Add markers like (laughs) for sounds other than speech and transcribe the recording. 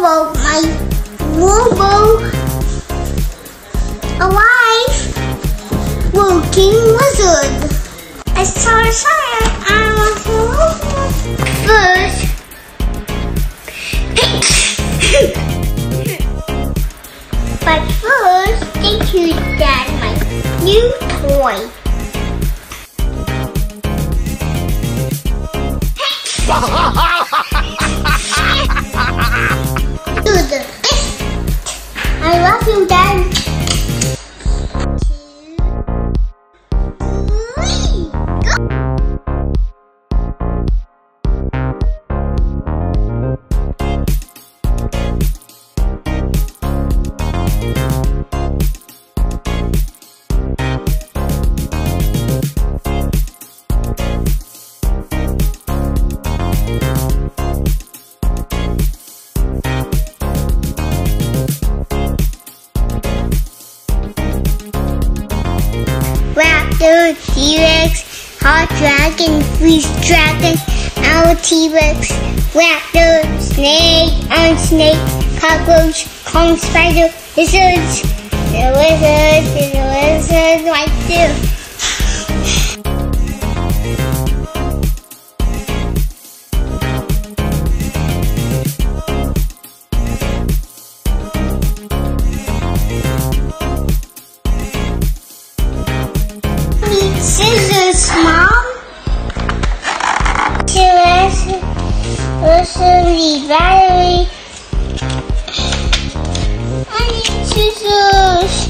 Robo, my Robo, alive, Lurking Lizard. I saw a sign. I was. First, (coughs) but first, thank you, Dad, my new toy. Do (laughs) love you, Dad. Raptor, T-Rex, Hot Dragon, Freeze Dragon, Owl T-Rex, Raptor, Snake, Iron Snake, Cockroach, Kong Spider, Lizards, the Lizards, the Lizards scissors, Mom. Scissors. Listen, the battery. I need scissors.